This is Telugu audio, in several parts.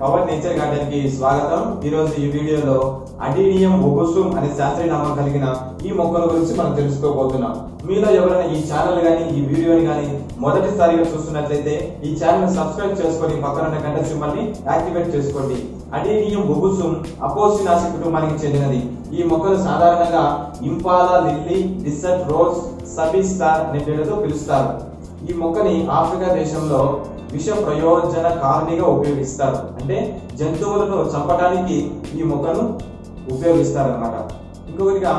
పవర్ నేచర్ గార్డెన్కి స్వాగతం. ఈ రోజు ఈ వీడియోలో అడీనియం ఒబుసుమ్ అనే శాస్త్రీయ నామం కలిగిన ఈ మొక్కల గురించి మనం తెలుసుకోబోతున్నాం. మీలో ఎవరైనా ఈ ఛానల్ గాని ఈ వీడియోని గాని మొదటిసారిగా చూస్తున్నట్లయితే ఈ ఛానల్ సబ్స్క్రైబ్ చేసుకొని పక్కన గంట సింబల్ని యాక్టివేట్ చేసుకోండి. అడీనియం ఒగుసూమ్ అపోసినాసి కుటుంబానికి చెందినది. ఈ మొక్కలు సాధారణంగా impala lily desert rose Sabi star అనే పేరుతో పిలుస్తారు. ఈ మొక్కని ఆఫ్రికా దేశంలో విష ప్రయోజన కారణిగా ఉపయోగిస్తారు. అంటే జంతువులను చంపడానికి ఈ మొక్కను ఉపయోగిస్తారు అనమాట ఇంకొకటిగా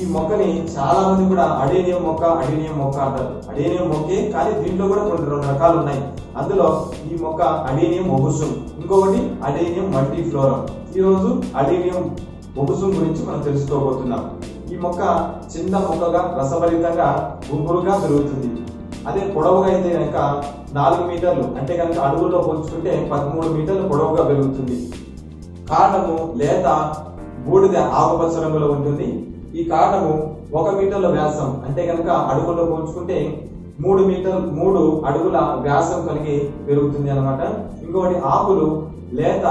ఈ మొక్కని చాలా మంది కూడా అడేనియం మొక్క అడేనియం మొక్క అంటారు. అడేనియం మొక్కే కానీ దీంట్లో కూడా కొన్ని రెండు రకాలు ఉన్నాయి. అందులో ఈ మొక్క అడేనియం ఒబుసుం ఇంకొకటి అడేనియం మల్టీఫ్లోరం ఈ రోజు అడేనియం ఒబుసుం గురించి మనం తెలుసుకోబోతున్నాం. ఈ మొక్క చిన్న మొక్కగా రసభరితంగా గుంపురుగా పెరుగుతుంది. అదే పొడవుగా అయితే కనుక నాలుగు మీటర్లు అంటే కనుక అడుగులో పోల్చుకుంటే పదమూడు మీటర్లు పొడవుగా పెరుగుతుంది. కాండము లేత బూడిద ఆకుపచ్చ రంగులో ఉంటుంది. ఈ కాండము ఒక మీటర్ల వ్యాసం అంటే కనుక అడుగుల్లో పోల్చుకుంటే మూడు మీటర్ మూడు అడుగుల వ్యాసం కలిగి పెరుగుతుంది అనమాట ఇంకొకటి ఆకులు లేత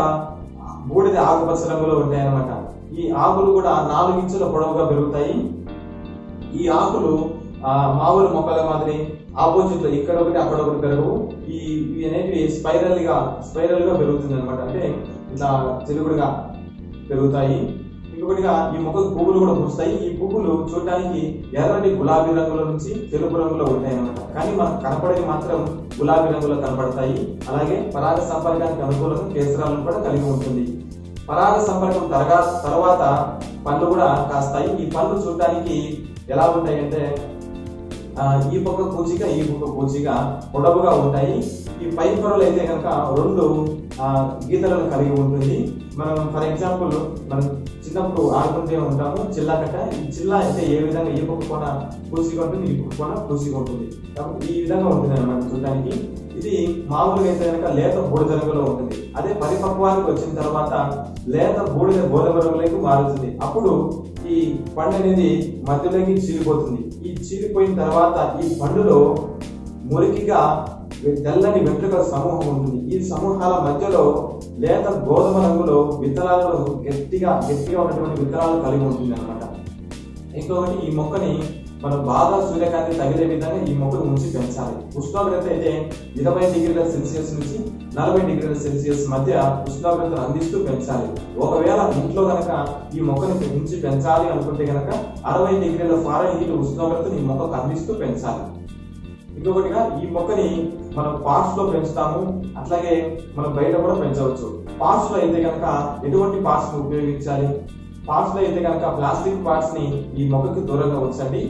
బూడిద ఆకుపచ్చ రంగులో ఉంటాయి అనమాట ఈ ఆకులు కూడా నాలుగు ఇంచుల పొడవుగా పెరుగుతాయి. ఈ ఆకులు మామూలు మొక్కల మాదిరి ఆపోజిట్లో ఇక్కడ ఒకటి అక్కడ ఒకటి పెరగవు. ఈ ఇవి అనేవి స్పైరల్గా స్పైరల్గా పెరుగుతుంది అనమాట అంటే ఇట్లా చెరుగుడుగా పెరుగుతాయి. ఇంకొకటిగా ఈ మొక్కకు పువ్వులు కూడా పూస్తాయి. ఈ పువ్వులు చూడటానికి ఎర్రటి గులాబీ రంగులో నుంచి తెలుపు రంగులో ఉంటాయి అనమాట కానీ మనకు కనపడేది మాత్రం గులాబీ రంగులో కనపడతాయి. అలాగే పరాగ సంపర్కానికి అనుకూలంగా కేసరాలను కూడా కలిగి ఉంటుంది. పరాగ సంపర్కం తరగా తర్వాత పళ్ళు కూడా కాస్తాయి. ఈ పళ్ళు చూడటానికి ఎలా ఉంటాయి అంటే ఈ పక్క పూచిక ఈ పక్క పూచిక పొడవుగా ఉంటాయి. ఈ పై పొరలు అయితే కనుక రెండు ఆ, గీతలను కలిగి ఉంటుంది. మనం ఫర్ ఎగ్జాంపుల్ మనం చిన్నప్పుడు ఆడుకుంటే ఉంటాము చిల్లా కట్ట. ఈ చిల్లా అయితే ఏ విధంగా ఈ పక్క కొన పూచిక ఉంటుంది ఈ పక్క కొన పూచిక ఉంటుంది. కాబట్టి ఈ విధంగా ఉంటుంది అనమాట చూడడానికి. ఇది మామూలుగా అయితే కనుక లేత బూడిద రంగులో ఉంటుంది. అదే పరిపక్వానికి వచ్చిన తర్వాత లేత బూడిద గోధుమ రంగులోకి మారుతుంది. అప్పుడు ఈ పండు అనేది మధ్యలోకి చీలిపోతుంది. ఈ చీలిపోయిన తర్వాత ఈ పండులో మురికిగా తెల్లని వెంట్రుకల సమూహం ఉంటుంది. ఈ సమూహాల మధ్యలో లేత గోధుమ రంగులో విత్తనాలను గట్టిగా గట్టిగా ఉన్నటువంటి విత్తనాలు కలిగి ఉంటుంది అనమాట ఇంకొకటి ఈ మొక్కని మనం బాగా సూర్యకాంతి తగిలే విధంగా ఈ మొక్కను ఉంచి పెంచాలి. ఉష్ణోగ్రత అయితే ఇరవై డిగ్రీల సెల్సియస్ నుంచి నలభై డిగ్రీల సెల్సియస్ మధ్య ఉష్ణోగ్రతను అందిస్తూ పెంచాలి. ఒకవేళ ఇంట్లో కనుక ఈ మొక్కని పెంచి పెంచాలి అనుకుంటే కనుక అరవై డిగ్రీల ఫారెన్హీట్ ఉష్ణోగ్రతను ఈ మొక్కకు అందిస్తూ పెంచాలి. ఇంకొకటిగా ఈ మొక్కని మనం పార్ట్స్లో పెంచుతాము అట్లాగే మనం బయట కూడా పెంచవచ్చు. పార్ట్స్లో అయితే కనుక ఎటువంటి పార్ట్స్ ఉపయోగించాలి? పార్ట్స్లో అయితే కనుక ప్లాస్టిక్ పార్ట్స్ని ఈ మొక్కకి దూరంగా ఉంచండి.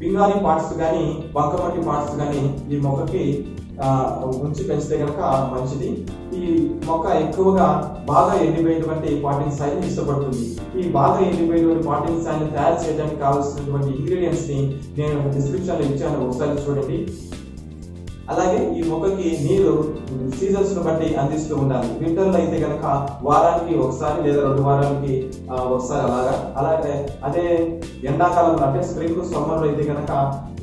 పింగాణి పార్ట్స్ కానీ బంకమట్టి పార్ట్స్ కానీ ఈ మొక్కకి ఉంచి పెంచితే కనుక మంచిది. ఈ మొక్క ఎక్కువగా బాగా ఎండిపోయినటువంటి పాటింగ్ సాయిల్ని ఇష్టపడుతుంది. ఈ బాగా ఎండిపోయినటువంటి పాటింగ్ స్థాయిని తయారు చేయడానికి కావాల్సినటువంటి ఇంగ్రీడియంట్స్ని నేను డిస్క్రిప్షన్లో ఇచ్చాను. ఒకసారి చూడండి. అలాగే ఈ మొక్కకి నీరు సీజన్స్ను బట్టి అందిస్తూ ఉండాలి. వింటర్లో అయితే కనుక వారానికి ఒకసారి లేదా రెండు వారానికి ఒకసారి అలాగా. అలాగే అదే ఎండాకాలంలో అంటే స్ప్రింగ్ సమ్మర్లో అయితే కనుక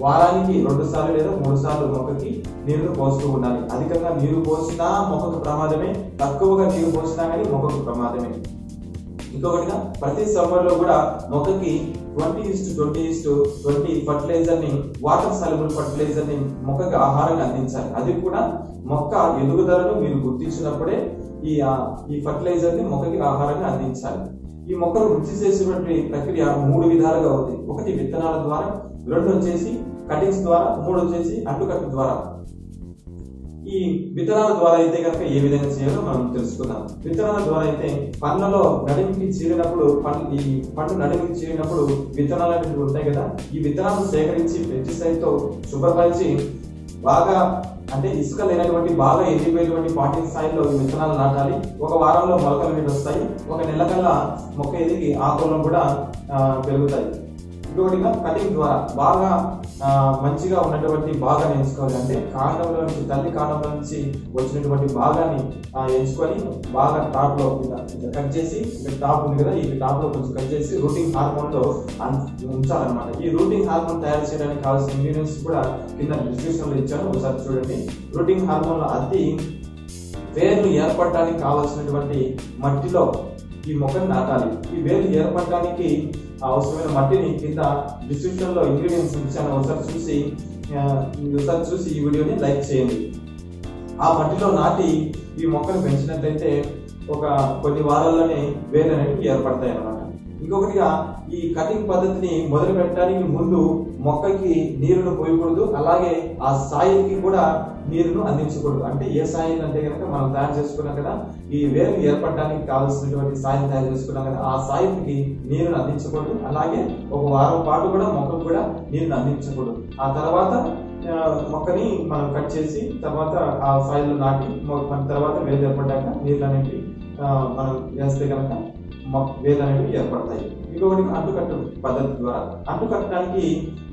వారానికి రెండు సార్లు లేదా మూడు సార్లు మొక్కకి నీరు పోస్తూ ఉండాలి. అధికంగా నీరు పోసినా మొక్కకు ప్రమాదమే తక్కువగా నీరు పోసినా కానీ మొక్కకు ప్రమాదమే. ఇంకొకటిగా ప్రతి సమ్మర్లో కూడా మొక్కకి ట్వంటీ ఇస్ట్ ట్వంటీ ఇస్ట్ ట్వంటీ ఫర్టిలైజర్ని వాటర్ సాల్యుబుల్ ఫర్టిలైజర్ని మొక్కకి ఆహారంగా అందించాలి. అది కూడా మొక్క ఎదుగుదలను మీరు గుర్తించినప్పుడే ఈ ఈ ఫర్టిలైజర్ని మొక్కకి ఆహారంగా అందించాలి. ఈ మొక్కను వృద్ధి చేసేటువంటి ప్రక్రియ మూడు విధాలుగా ఉంది ఒకటి విత్తనాల ద్వారా రెండు వచ్చేసి కటింగ్స్ ద్వారా మూడు వచ్చేసి అడ్డుకట్టు ద్వారా. ఈ విత్తనాల ద్వారా అయితే కనుక ఏ విధంగా చేయాలో మనం తెలుసుకుందాం. విత్తనాల ద్వారా అయితే పండ్లలో నడిమికి చీరినప్పుడు పండు ఈ పండు నడిమికి చీరినప్పుడు విత్తనాలు అనేవి ఉంటాయి కదా ఈ విత్తనాలను సేకరించి పెస్టిసైడ్తో శుభ్రపరిచి బాగా అంటే ఇసుక లేనటువంటి బాగా ఎదిగిపోయినటువంటి పాటింగ్ స్థాయిలో ఈ విత్తనాలు నాటాలి. ఒక వారంలో మొలకలు వీటి వస్తాయి. ఒక నెల కల్లా మొక్క ఎదిగి ఆకులను కూడా పెరుగుతాయి. ఇంకొకటిగా కటింగ్ ద్వారా బాగా మంచిగా ఉన్నటువంటి భాగాన్ని ఎంచుకోవాలి. అంటే కాండంలో నుంచి తల్లి కాండంలో నుంచి వచ్చినటువంటి భాగాన్ని ఎంచుకొని బాగా టాప్లో కట్ చేసి ఇక్కడ టాప్ ఉంది కదా ఈ టాప్లో కొంచెం కట్ చేసి రూటింగ్ హార్మోన్లో ఉంచాలన్నమాట. ఈ రూటింగ్ హార్మోన్ తయారు చేయడానికి కావాల్సిన ఇంగ్రీడియంట్స్ కూడా కింద డిస్క్రిప్షన్లో ఇచ్చాను. ఒకసారి చూడండి. రూటింగ్ హార్మోన్లో అద్ది వేర్లు ఏర్పడటానికి కావాల్సినటువంటి మట్టిలో ఈ మొక్కని నాటాలి. ఈ వేర్లు ఏర్పడటానికి అవసరమైన మట్టిని కింద డిస్క్రిప్షన్లో ఇంగ్రీడియంట్స్ ఇచ్చాను. ఒకసారి చూసి ఒకసారి చూసి ఈ వీడియోని లైక్ చేయండి. ఆ మట్టిలో నాటి ఈ మొక్కను పెంచినట్లయితే ఒక కొన్ని వారాల్లోనే వేర్లు అనేవి ఏర్పడతాయి అన్నమాట ఇంకొకటిగా ఈ కటింగ్ పద్ధతిని మొదలు పెట్టడానికి ముందు మొక్కకి నీరును పోయకూడదు అలాగే ఆ సాయిల్కి కూడా నీరును అందించకూడదు. అంటే ఏ సాయిల్ అంటే కనుక మనం తయారు చేసుకున్నాం కదా ఈ వేరు ఏర్పడడానికి కావాల్సినటువంటి సాయిల్ తయారు చేసుకున్నాం కదా ఆ సాయిల్కి నీరును అందించకూడదు అలాగే ఒక వారం పాటు కూడా మొక్కకు కూడా నీరును అందించకూడదు. ఆ తర్వాత మొక్కని మనం కట్ చేసి తర్వాత ఆ సాయిల్ నాటి మొ- మన తర్వాత వేరు ఏర్పడ్డాక నీళ్ళు అనేవి మనం వేస్తే కనుక మొక్క ఏర్పడతాయి. ఇంకొకటి అంటుకట్టు పద్ధతి ద్వారా. అంటుకట్టడానికి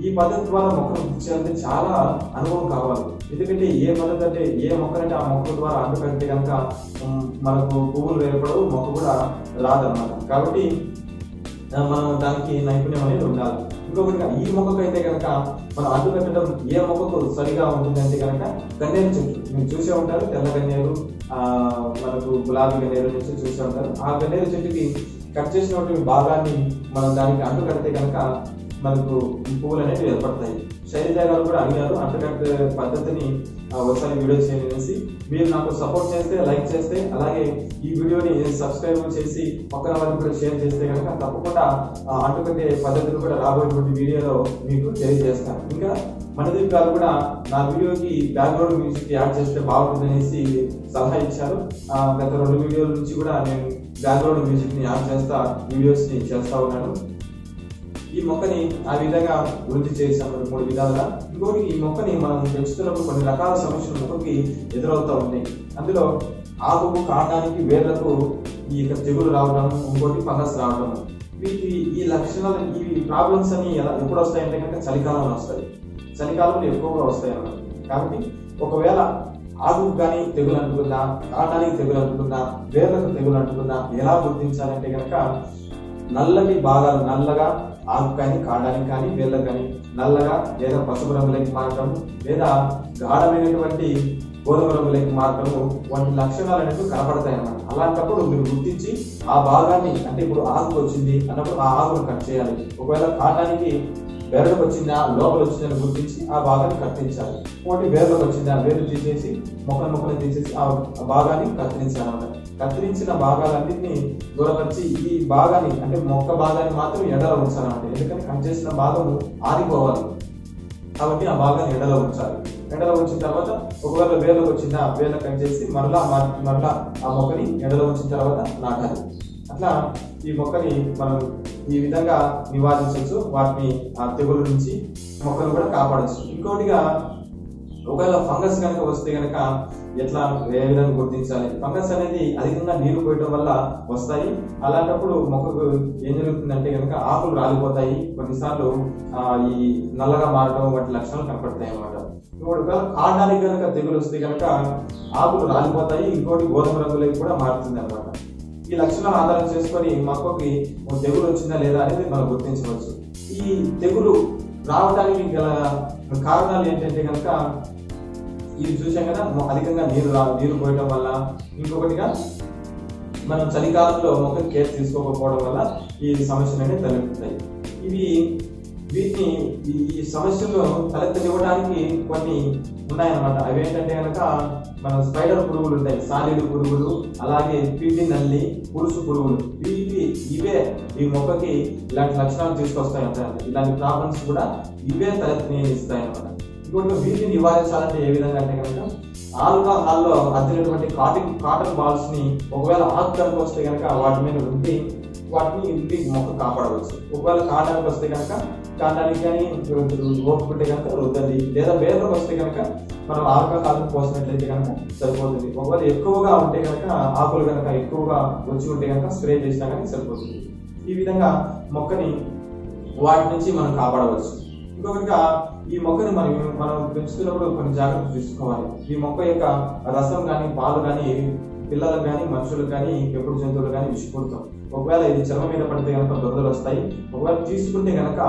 ఈ పద్ధతి ద్వారా మొక్కను వృద్ధి చాలా అనుభవం కావాలి. ఎందుకంటే ఏ పద్ధతి అంటే ఏ మొక్కనంటే ఆ మొక్క ద్వారా అంటుకట్టే కనుక మనకు పువ్వులు ఏర్పడవు మొక్క కూడా రాదన్నమాట. కాబట్టి మనం దానికి నైపుణ్యం అనేది ఉండాలి. ఇంకొకటిగా ఈ మొక్కకు అయితే కనుక మనం అడ్డు పెట్టడం ఏ మొక్కకు సరిగా ఉంటుంది అంటే కనుక గన్నేరు చెట్టు. మీరు చూసే ఉంటారు తెల్ల గన్నేరు ఆ, మనకు గులాబీ గన్నేరు నుంచి చూసే ఉంటారు. ఆ గన్నేరు చెట్టుకి కట్ చేసినటువంటి భాగాన్ని మనం దానికి అడ్డు కడితే కనుక మనకు పువ్వులు అనేవి ఏర్పడతాయి. శైలజ గారు కూడా అడిగారు. అంటుకట్టే పద్ధతిని ఒకసారి వీడియో చేయాలనేసి మీరు నాకు సపోర్ట్ చేస్తే లైక్ చేస్తే అలాగే ఈ వీడియోని సబ్స్క్రైబ్ చేసి పక్కన వాళ్ళకి కూడా షేర్ చేస్తే కనుక తప్పకుండా అంటుకట్టే పద్ధతిని కూడా రాబోయేటువంటి వీడియోలో మీకు తెలియజేస్తాను. ఇంకా మనదీప్ గారు కూడా నా వీడియోకి బ్యాక్గ్రౌండ్ మ్యూజిక్ యాడ్ చేస్తే బాగుంటుందనేసి సలహా ఇచ్చారు. ఆ, గత రెండు వీడియోల నుంచి కూడా నేను బ్యాక్గ్రౌండ్ మ్యూజిక్ని యాడ్ చేస్తా వీడియోస్ని చేస్తా ఉన్నాను. ఈ మొక్కని ఆ విధంగా వృద్ధి చేశాము మూడు విధాలుగా. ఇంకోటి ఈ మొక్కని మనం పెంచుతున్నప్పుడు కొన్ని రకాల సమస్యలు మొక్కకి ఎదురవుతూ ఉన్నాయి. అందులో ఆకుకు కాండానికి వేర్లకు ఈ యొక్క తెగులు రావడం ఇంకోటి ఫంగస్ రావడం. వీటి ఈ లక్షణాలు ఈ ప్రాబ్లమ్స్ అని ఎలా ఎప్పుడు వస్తాయంటే కనుక చలికాలంలో వస్తాయి. చలికాలంలో ఎక్కువగా వస్తాయి అన్నమాట. కాబట్టి ఒకవేళ ఆకుకు కానీ తెగులు అంటుకుందా కాండానికి తెగులు అంటుకుందా వేర్లకు తెగులు అంటుకుందా ఎలా గుర్తించాలంటే కనుక నల్లని భాగాలు నల్లగా ఆకు కానీ కాండానికి కానీ వేళ్ళకు కానీ నల్లగా లేదా పసుపు రంగులకి మార్చడం లేదా గాఢమైనటువంటి గోధుమ రంగులకి మారటము వంటి లక్షణాలు అనేవి కనపడతాయి అన్నమాట అలాంటప్పుడు మీరు గుర్తించి ఆ భాగాన్ని అంటే ఇప్పుడు ఆకు వచ్చింది అన్నప్పుడు ఆ ఆకును కట్ చేయాలి. ఒకవేళ కాటానికి బెరడుకు వచ్చిందా లోపల వచ్చిందని గుర్తించి ఆ భాగాన్ని కత్తిరించాలి ఒకటి వేర్లకు వచ్చిందా వేరు తీసేసి మొక్కలు మొక్కలు తీసేసి ఆ భాగాన్ని కత్తిరించాలన్నమాట. కత్తిరించిన భాగాలన్నింటినీ దూరపరిచి ఈ భాగాన్ని అంటే మొక్క భాగాన్ని మాత్రం ఎండలో ఉంచాలన్నమాట. ఎందుకంటే కట్ చేసిన భాగము ఆరిపోవాలి. కాబట్టి ఆ భాగాన్ని ఎండలో ఉంచాలి. ఎండలో ఉంచిన తర్వాత ఒకవేళ వేర్లకు వచ్చిన వేర్ల కట్ చేసి మరలా మరలా ఆ మొక్కని ఎండలో ఉంచిన తర్వాత నాటాలి. అట్లా ఈ మొక్కని మనం ఈ విధంగా నివారించవచ్చు. వాటిని ఆ తెగుల నుంచి మొక్కను కూడా కాపాడచ్చు ఇంకోటిగా ఒకవేళ ఫంగస్ కనుక వస్తే కనుక ఎట్లా ఏ విధంగా గుర్తించాలి? ఫంగస్ అనేది అధికంగా నీరు పోయటం వల్ల వస్తాయి. అలాంటప్పుడు మొక్కకు ఏం జరుగుతుందంటే కనుక ఆకులు రాలిపోతాయి. కొన్నిసార్లు ఈ నల్లగా మారడం వంటి లక్షణాలు కనపడతాయి అన్నమాట. ఇంకోటి కాండానికి కనుక తెగులు వస్తే కనుక ఆకులు రాలిపోతాయి. ఇంకోటి గోధుమ రంగులోకి కూడా మారుతుంది అనమాట ఈ లక్షణాలు ఆధారం చేసుకొని మొక్కకి తెగులు వచ్చిందా లేదా అనేది మనం గుర్తించవచ్చు. ఈ తెగులు రావడానికి గల కారణాలు ఏంటంటే కనుక ఇది చూసాం కదా అధికంగా నీరు రా నీరు పోయటం వల్ల. ఇంకొకటిగా మనం చలికాలంలో మొక్క కేర్ తీసుకోకపోవడం వల్ల ఈ సమస్యలు అనేవి తలెత్తుతాయి. ఇవి వీటిని ఈ సమస్యలు తలెత్తనివ్వడానికి కొన్ని ఉన్నాయన్నమాట. అవి ఏంటంటే కనుక మన స్పైడర్ పురుగులు ఉంటాయి సాలీడు పురుగులు అలాగే పిండి నల్లి పులుసు పురుగులు. వీటి ఇవే ఈ మొక్కకి ఇలాంటి లక్షణాలు తీసుకొస్తాయి ఇలాంటి ప్రాబ్లమ్స్ కూడా ఇవే తలెత్తని ఇస్తాయి అన్నమాట ఇంకోటి వీటిని నివారించాలంటే ఏ విధంగా అంటే కనుక ఆలుగా హాల్లో అద్దినటువంటి కాటన్ కాటన్ బాల్స్ని ఒకవేళ ఆకు కనుక వస్తే కనుక వాటి మీద ఉండి వాటిని ఇంటి మొక్క కాపాడవచ్చు. ఒకవేళ కాండానికి వస్తే కనుక కాండానికి కానీ ఓపుకుంటే కనుక రుద్దండి లేదా వేర్లకు వస్తే కనుక మనం ఆల్కహాల్ పోసినట్లయితే కనుక సరిపోతుంది. ఒకవేళ ఎక్కువగా ఉంటే కనుక ఆకులు కనుక ఎక్కువగా వచ్చి ఉంటే కనుక స్ప్రే చేసినా కానీ సరిపోతుంది. ఈ విధంగా మొక్కని వాటి నుంచి మనం కాపాడవచ్చు. ఇంకొకటిగా ఈ మొక్కని మనం మనం పెంచుతున్నప్పుడు కొన్ని జాగ్రత్తలు తీసుకోవాలి. ఈ మొక్క యొక్క రసం కానీ పాలు కానీ పిల్లలకు కానీ మనుషులకు కానీ పెంపుడు జంతువులు కానీ విషపూరితం. ఒకవేళ ఇది చర్మం మీద పడితే కనుక దొరదలు వస్తాయి. ఒకవేళ తీసుకుంటే కనుక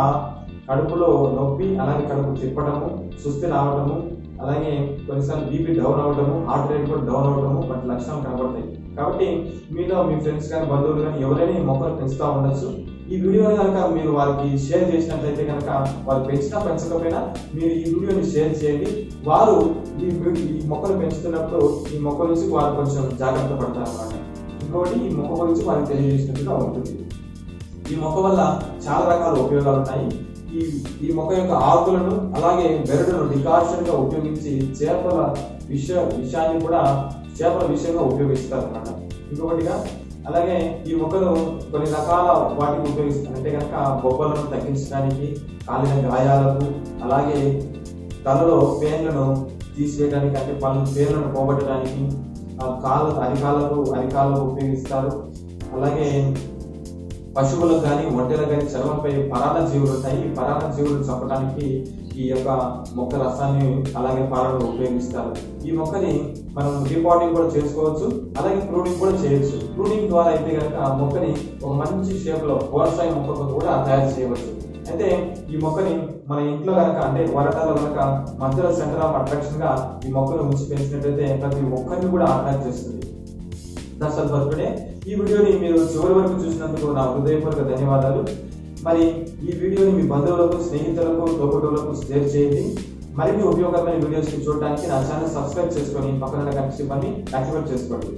కడుపులో నొప్పి అలాగే కడుపు తిప్పడము సుస్థి రావడము అలాగే కొన్నిసార్లు బీపీ డౌన్ అవ్వడము హార్ట్ రేట్ కూడా డౌన్ అవ్వడము వంటి లక్షణాలు కనబడతాయి. కాబట్టి మీలో మీ ఫ్రెండ్స్ కానీ బంధువులు కానీ ఎవరైనా ఈ మొక్కలు పెంచుతూ ఉండొచ్చు. ఈ వీడియో కనుక మీరు వారికి షేర్ చేసినట్లయితే కనుక వాళ్ళు పెంచినా పెంచకపోయినా మీరు ఈ వీడియోని షేర్ చేయండి. వారు ఈ ఈ మొక్కలు పెంచుతున్నప్పుడు ఈ మొక్క నుంచి వారు కొంచెం జాగ్రత్త పడతారు అనమాట ఇంకోటి ఈ మొక్క గురించి వారికి తెలియజేసినట్టుగా ఉంటుంది. ఈ మొక్క వల్ల చాలా రకాల ఉపయోగాలు ఉన్నాయి ఈ ఈ మొక్క యొక్క ఆకులను అలాగే బెరడును డికాషన్గా ఉపయోగించి చేపల విష విషాన్ని కూడా చేపల విషయంగా ఉపయోగిస్తారు అన్నమాట. ఇంకొకటిగా అలాగే ఈ మొక్కలు కొన్ని రకాల వాటికి ఉపయోగిస్తారు అంటే కనుక బొబ్బలను తగ్గించడానికి కాలిన గాయాలకు అలాగే తలలో పేర్లను తీసేయడానికి అంటే పళ్ళు పేర్లను పోగొట్టడానికి కాళ్ళ అరికాలకు అరికాలకు ఉపయోగిస్తారు. అలాగే పశువులకు కానీ ఒంటెలకు కానీ చర్మంపై పరాణ జీవులు ఉంటాయి. ఈ పరాణ జీవులను చంపడానికి ఈ యొక్క మొక్క రసాన్ని అలాగే పాలను ఉపయోగిస్తారు. ఈ మొక్కని మనం రీపాటింగ్ కూడా చేసుకోవచ్చు అలాగే ప్రూనింగ్ కూడా చేయొచ్చు. ప్రూనింగ్ ద్వారా అయితే కనుక ఆ మొక్కని ఒక మంచి షేప్లో బోన్సాయి మొక్కకు కూడా తయారు చేయవచ్చు. అయితే ఈ మొక్కని మన ఇంట్లో కనుక అంటే వరటాల కనుక మధ్యలో సెంటర్ ఆఫ్ అట్రాక్షన్గా ఈ మొక్కను ఉంచి పెంచినట్లయితే ప్రతి మొక్కని కూడా అట్రాక్ట్ చేస్తుంది. దట్స్ ఈ వీడియోని మీరు చివరి వరకు చూసినందుకు నా హృదయపూర్వక ధన్యవాదాలు. మరి ఈ వీడియోని మీ బంధువులకు స్నేహితులకు తోబుట్టువులకు షేర్ చేయండి. మరిన్ని ఉపయోగకరమైన వీడియోస్ చూడడానికి నా ఛానల్ సబ్స్క్రైబ్ చేసుకొని పక్కన కనిపించి యాక్టివేట్ చేసుకోండి.